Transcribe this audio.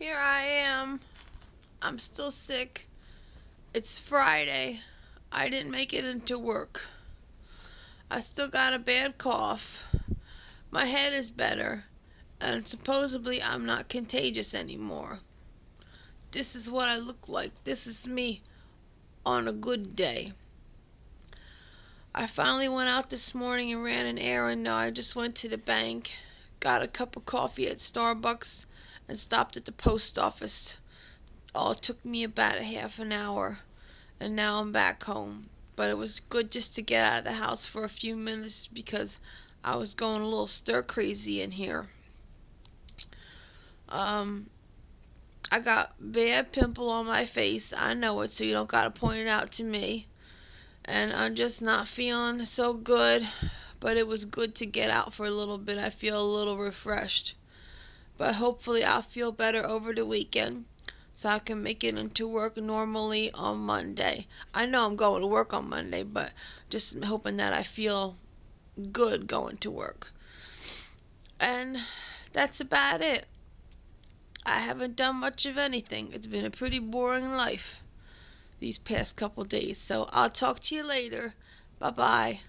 Here I am. I'm still sick. It's Friday. I didn't make it into work. I still got a bad cough. My head is better, and supposedly I'm not contagious anymore. This is what I look like. This is me on a good day. I finally went out this morning and ran an errand. No, I just went to the bank, got a cup of coffee at Starbucks, and stopped at the post office. All took me about a half an hour, and now I'm back home. But it was good just to get out of the house for a few minutes because I was going a little stir crazy in here. Um, I got bad pimple on my face. I know it, so you don't gotta point it out to me and I'm just not feeling so good. But it was good to get out for a little bit. I feel a little refreshed. But hopefully, I'll feel better over the weekend so I can make it into work normally on Monday. I know I'm going to work on Monday, but just hoping that I feel good going to work. And that's about it. I haven't done much of anything. It's been a pretty boring life these past couple days. So I'll talk to you later. Bye bye.